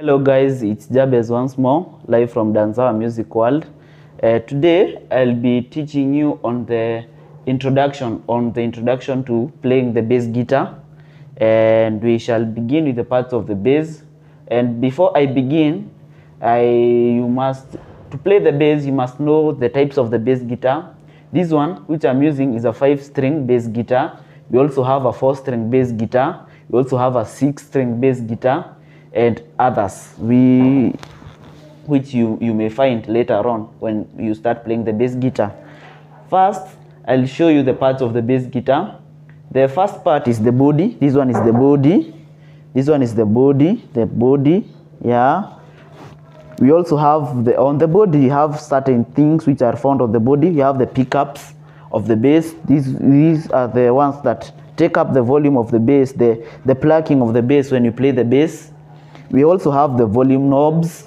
Hello guys, it's Jabez once more, live from Dansawa Music World. Uh, today I'll be teaching you on the introduction, on the introduction to playing the bass guitar. And we shall begin with the parts of the bass. And before I begin, I you must to play the bass you must know the types of the bass guitar. This one which I'm using is a five string bass guitar. We also have a four string bass guitar. We also have a six string bass guitar and others. We which you you may find later on when you start playing the bass guitar. First i'll show you the parts of the bass guitar. The first part is the body. This one is the body. This one is the body. The body yeah. We also have the on the body you have certain things which are found on the body. You have the pickups of the bass. These these are the ones that take up the volume of the bass the the plucking of the bass when you play the bass we also have the volume knobs.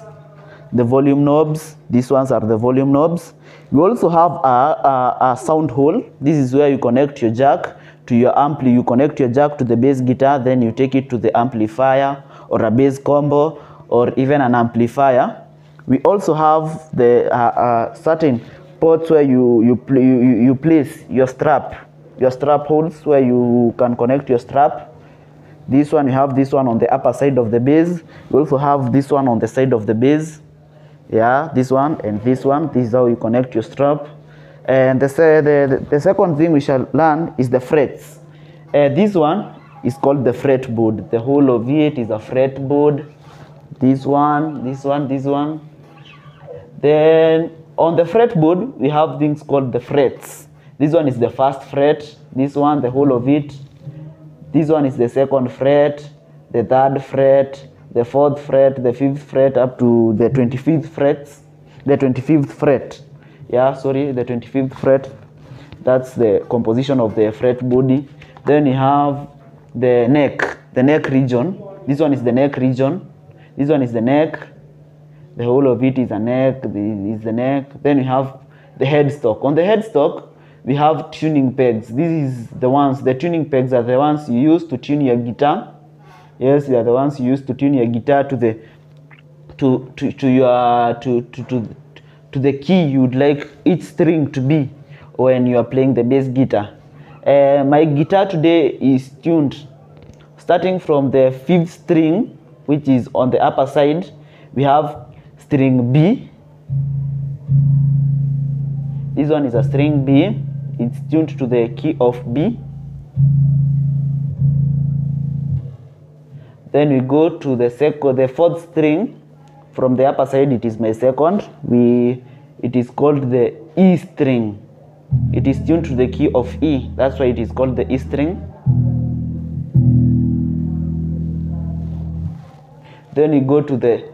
The volume knobs these ones are the volume knobs. We also have a, a, a sound hole. This is where you connect your jack to your ampli. You connect your jack to the bass guitar then you take it to the amplifier or a bass combo or even an amplifier. We also have the uh, uh, certain ports where you you, pl you you place your strap your strap holes where you can connect your strap this one you have this one on the upper side of the bass you also have this one on the side of the bass yeah this one and this one. This is how you connect your strap. And the, the, the second thing we shall learn is the frets. Uh, this one is called the fretboard. The whole of it is a fretboard. This one this one this one. Then on the fretboard we have things called the frets. This one is the first fret. This one the whole of it this one is the second fret, the third fret, the fourth fret, the fifth fret up to the 25th frets, the 25th fret. Yeah, sorry, the 25th fret. That's the composition of the fret body. Then you have the neck, the neck region. This one is the neck region. This one is the neck. The whole of it is a neck. Is the neck. Then you have the headstock. On the headstock, we have tuning pegs this is the ones the tuning pegs are the ones you use to tune your guitar. Yes they are the ones you use to tune your guitar to the to to, to your to, to to to the key you'd like each string to be when you are playing the bass guitar. Uh, my guitar today is tuned starting from the fifth string which is on the upper side. We have string b. This one is a string b it's tuned to the key of B. Then we go to the second, the fourth string from the upper side. It is my second. We, it is called the E string. It is tuned to the key of E. That's why it is called the E string. Then we go to the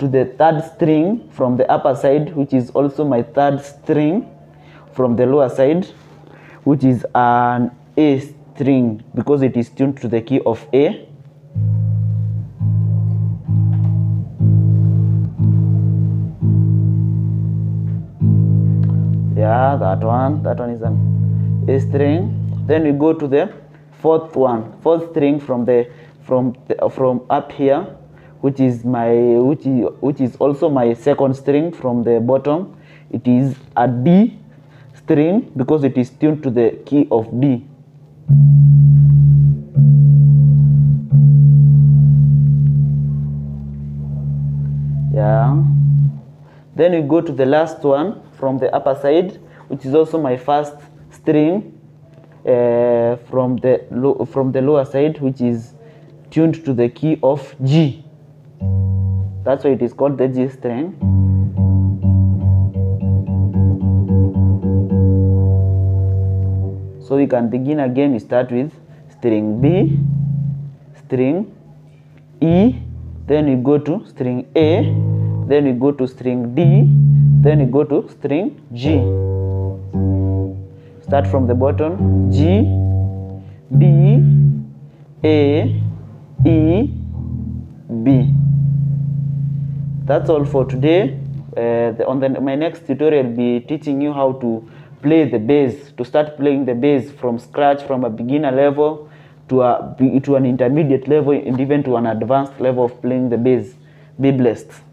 to the third string from the upper side, which is also my third string from the lower side which is an A string because it is tuned to the key of A. Yeah that one that one is an A string. Then we go to the fourth one fourth string from the from the, from up here which is my which is which is also my second string from the bottom. It is a D string because it is tuned to the key of D. Yeah. Then we go to the last one from the upper side, which is also my first string uh, from the from the lower side, which is tuned to the key of G. That's why it is called the G string. So we can begin again. We start with string B, string E, then we go to string A, then we go to string D, then we go to string G. Start from the bottom G, B, A, E, B. That's all for today. Uh, the, on the, my next tutorial, I'll be teaching you how to play the bass, to start playing the bass from scratch, from a beginner level to a to an intermediate level, and even to an advanced level of playing the bass. be blessed